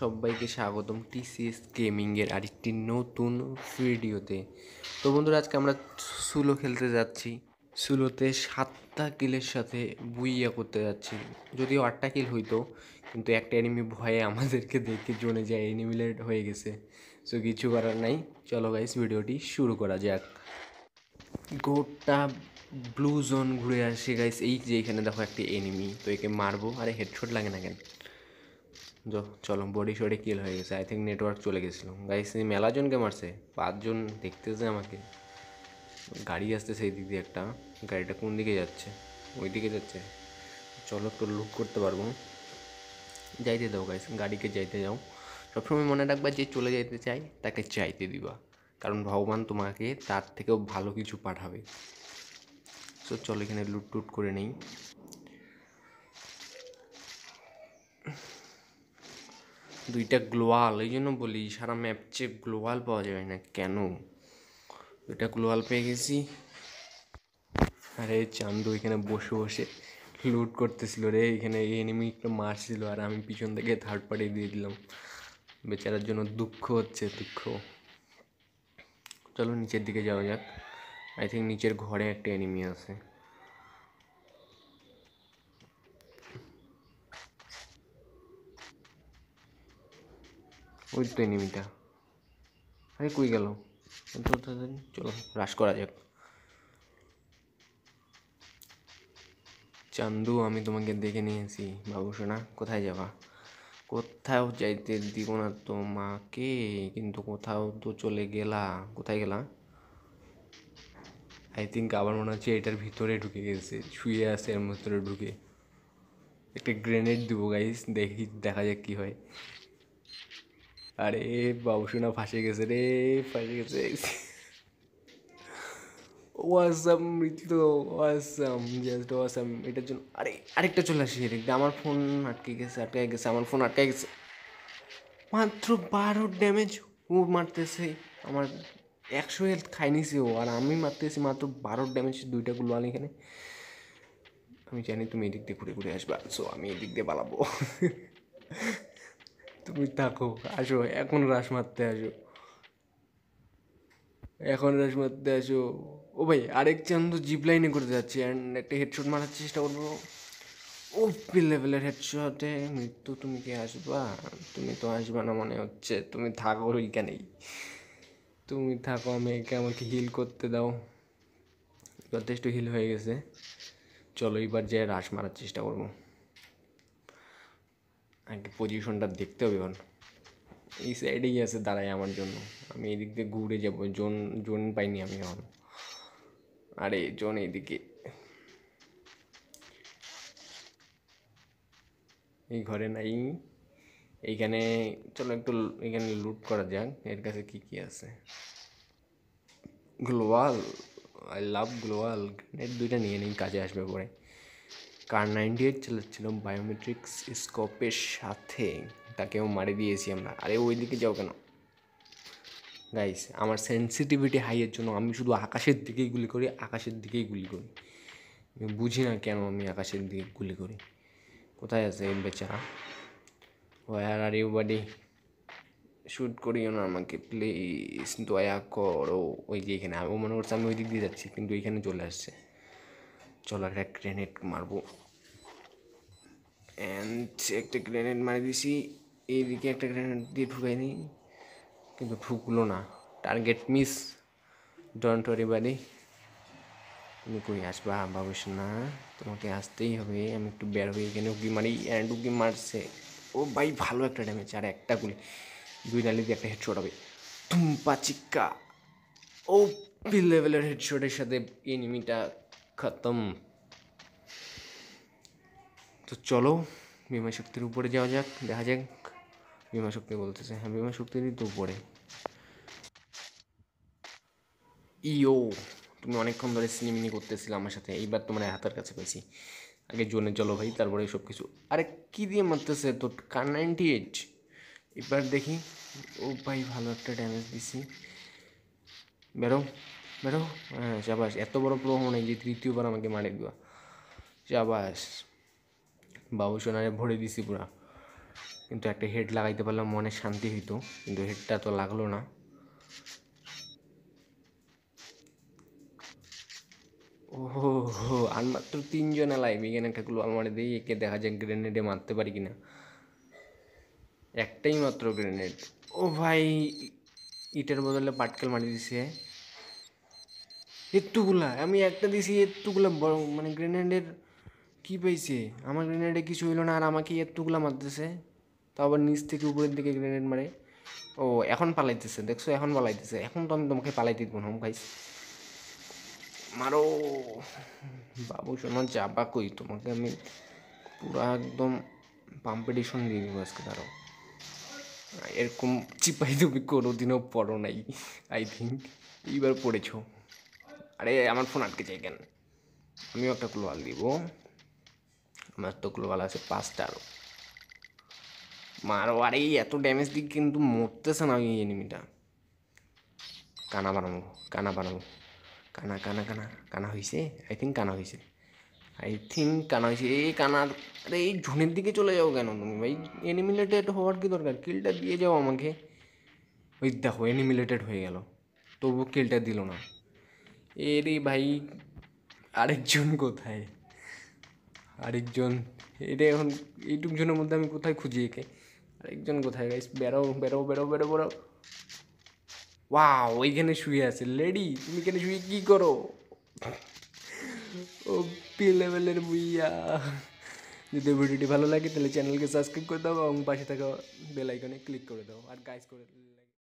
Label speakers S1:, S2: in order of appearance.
S1: সবাইকে স্বাগতম টিসিএস গেমিংয়ের আরেকটি নতুন ভিডিওতে। তো বন্ধুরা, আজকে আমরা সুলো খেলতে যাচ্ছি। সুলোতে সাতটা কিলের সাথে বুইয়া করতে যাচ্ছি। যদিও আটটা কিল হইতো, কিন্তু একটা এনিমি ভয়ে আমাদেরকে দেখে জোনে যায় এনিমিলেট হয়ে গেছে। সো কিছু করার নাই। চলো গাইস ভিডিওটি শুরু করা যাক। গোটা ব্লু জোন ঘুরে আসে গাইস এই যে এখানে দেখো একটা এনিমি তো একে মারবো। আরে হেডশট লাগে না কেন? যো চলো বডি শডি কিল হয়ে গেছে। আই থিঙ্ক নেটওয়ার্ক চলে গেছিল। গাইস এই মেলা জনকে মারছে? পাঁচজন দেখতেছে আমাকে। গাড়ি আসছে সেই দিক দিয়ে একটা। গাড়িটা কোন দিকে যাচ্ছে? ওই দিকে যাচ্ছে। চলো তো লুক করতে পারব। যাইতে দাও গাইস গাড়িকে যাইতে যাও। সবসময় মনে রাখবা, যে চলে যাইতে চাই, তাকে চাইতে দিবা। কারণ ভগবান তোমাকে তার থেকেও ভালো কিছু পাঠাবে। সো চলো, এখানে লুট টুট করে নেই। দুইটা গ্লোয়াল, এই জন্য বলি সারা ম্যাপ চেয়ে গ্লোয়াল পাওয়া যায় না কেন? দুইটা গ্লোয়াল পেয়ে গেছি। আরে চান্দু এখানে বসে বসে লুট করতেছিল রে, এখানে এনিমি একটু মারছিল আর আমি পিছন থেকে থার্ড পার্টি দিয়ে দিলাম। বেচারার জন্য দুঃখ হচ্ছে, দুঃখ। চলো নিচের দিকে যাওয়া যাক। আই থিঙ্ক নিচের ঘরে একটা এনিমি আছে। ওই তো এনিমিটা আরে কই গেল? চলো হ্রাস করা যাক। চান্দু, আমি তোমাকে দেখে নিয়েছি। বাবু সোনা, কোথায় যাবা? কোথাও যাইতে দিব না তোমাকে, কিন্তু কোথাও তো চলে গেলা। কোথায় গেলা? আই থিঙ্ক আবার মনে হচ্ছে এটার ভিতরে ঢুকে গেছে, শুয়ে আছে এর ভিতরে ঢুকে। একটা গ্রেনেড দিব গাইস দেখি, দেখা যাক কি হয়। আরে বাবুসোনা ফাঁসে গেছে রে ফাঁসে গেছে। ওয়াসাম মৃত্যু ওয়াসাম জাস্ট ওয়াসাম এটার জন্য আরে, আরেকটা চলে আসি এদিকে আমার ফোন আটকে গেছে আটকে গেছে, আমার ফোন আটকে গেছে। মাত্র বারো ড্যামেজ ও মারতেছে। আমার একশো হেলথ খাই নিছি ও, আর আমি মারতেছি মাত্র বারো ড্যামেজ দুইটা গুলো আনি এখানে। আমি জানি তুমি এদিক দিয়ে ঘুরে ঘুরে আসবা সো আমি এদিক দিয়ে পালাবো। তুমি থাকো, আসো, এখন রাস মারতে আসো। এখন রাস মারতে আসো। ও ভাই, আরেক চান্দ জিপ লাইনে করতে যাচ্ছে অ্যান্ড একটা হেডশট মারার চেষ্টা করব। ও লেভেলের হেডশটে মৃত্যু, তুমি কি আসবা? তুমি তো আসবা না মনে হচ্ছে, তুমি থাকো ওইখানেই। তুমি থাকো, আমি একে আমাকে হিল করতে দাও। যথেষ্ট হিল হয়ে গেছে। চলো এবার যে রাস মারার চেষ্টা করব। আগে পজিশনটা দেখতে হবে এখন। এই সাইডেই আছে, দাঁড়ায় আমার জন্য। আমি এদিক দিয়ে ঘুরে যাব, জোন জোন পাইনি আমি এখন। আরে, জোন এইদিকে। এই ঘরে নাই। এইখানে চলো একটু এখানে লুট করা যাক, এর কাছে কি কি আছে। গ্লোয়াল আই লাভ গ্লোয়াল গ্রেনেড দুইটা নিয়ে নিই, কাজে আসবে পরে। কার নাইনটি এইট চালাচ্ছিল বায়োমেট্রিক্স স্কোপের সাথে। তাকেও মারি দিয়েছি আমরা। আরে ওই দিকে যাও কেন? গাইস আমার সেন্সিটিভিটি হাইয়ের জন্য আমি শুধু আকাশের দিকেই গুলি করি, আকাশের দিকেই গুলি করি। আমি বুঝি না কেন আমি আকাশের দিকে গুলি করি। কোথায় আছে এই বেচারা? Where are you buddy shoot করিও না আমাকে প্লিজ দয়া করো। ওই যে এখানে, ও মনে করছে আমি ওই দিক দিয়ে যাচ্ছি, কিন্তু ওইখানে চলে আসছে। চলো একটা গ্রেনেড মারবো। অ্যান্ড একটা গ্রেনেড মারি দিছি, এইদিকে একটা গ্রেনেড দিয়ে ঢুকাই দিই, কিন্তু ঢুকলো না। টার্গেট মিস ডন্ট ওয়ারি বাড়ি তুমি কই আসবা, ভাবিস না, তোমাকে আসতেই হবে। আমি একটু বের হয়ে এখানে উকি মারি অ্যান্ড উকি মারছে। ও ভাই, ভালো একটা ড্যামেজ আর একটা গুলি। দুই নালি দিয়ে একটা হেডশট হবে। তুম্পা চিক্কা। ও লেভেলের হেডশটের সাথে এনিমিটা খতম তো চলো বিমা শক্তির উপরে যাওয়া যাক দেখা যাক বিমা শক্তি বলতেছে হ্যাঁ বিমা শক্তিরই তো উপরে ইও তুমি অনেকক্ষণ ধরে সিনেমিনি করতেছিলে আমার সাথে এইবার তোমার হাতের কাছে পেয়েছি আগে জোনে চলো ভাই তারপরে সব কিছু আরে কী দিয়ে মারতেছে তো কার নাইনটি এইট এবার দেখি ও ভাই ভালো একটা ড্যামেজ দিছি বেরো বেরো হ্যাঁ চাবাস এত বড় প্রো নেই যে তৃতীয়বার আমাকে মারে দেওয়া চাবাস বাবু সোনারে ভরে দিছি পুরা। কিন্তু একটা হেড লাগাইতে পারলাম, মনে শান্তি হইতো, কিন্তু হেডটা তো লাগল না। ওহো আর মাত্র তিনজন লাইভ এখানে গুলো আমার দিয়ে একে দেখা যায় গ্রেনেডে মারতে পারি কিনা। একটাই মাত্র গ্রেনেড ও ভাই, ইটের বদলে পাটকেল মারি দিছে। এত্তুগুলা আমি একটা দিছি এত্তুগুলা বড় মানে গ্রেনেডের কি পাইছে? আমার গ্রেনেডে কিছু হইল না আর আমাকে এত্তুগুলা মারতেছে। তো আবার নিচ থেকে উপরের দিকে গ্রেনেড মারে। ও, এখন পালাইতেছে, দেখছ? এখন পালাইতেছে। এখন তো আমি তোমাকে পালাইতে দিব না গাইস মারো। বাবু, শোনো যাবা কই, তোমাকে আমি পুরো একদম কম্পিটিশন দিয়ে দিব আজকে তারও এরকম চিপাই তুমি কোনোদিনও পড়ো নাই আই থিঙ্ক এইবার পড়েছো। আরে, আমার ফোন আটকে যায় কেন? আমিও একটা গ্লোয়াল দিব। আমার তো গ্লোয়াল আছে পাঁচটা আরও মারো, আরে এত ড্যামেজ দিক কিন্তু মরতেছে না ওই এনিমিটা কানা বানাবো কানা বানাবো। কানা কানা কানা কানা হয়েছে আই থিঙ্ক কানা হয়েছে আই থিঙ্ক কানা হয়েছে এই কানার আরে, এই ঝুনের দিকে চলে যাও কেন তুমি? ভাই এনিমিলেটেড হওয়ার কি দরকার? কিলটা দিয়ে যাও আমাকে। ওই দেখো এনিমিলেটেড হয়ে গেল। তবু কিলটা দিল না। এরে ভাই, আরেকজন কোথায়? আরেকজন এটা এখন এইটুক জনের মধ্যে আমি কোথায় খুঁজি একে? আরেকজন কোথায় গাইস বেরো বেরো বেরো বেরো বেরো। ওয়াও ওইখানে শুয়ে আছে। লেডি তুমি এখানে শুয়ে কি করো? ও পি লেভেলের বুইয়া যদি ভিডিওটি ভালো লাগে, তাহলে চ্যানেলকে সাবস্ক্রাইব করে দাও এবং পাশে থাকা বেল আইকনে ক্লিক করে দাও। আর গাইস করে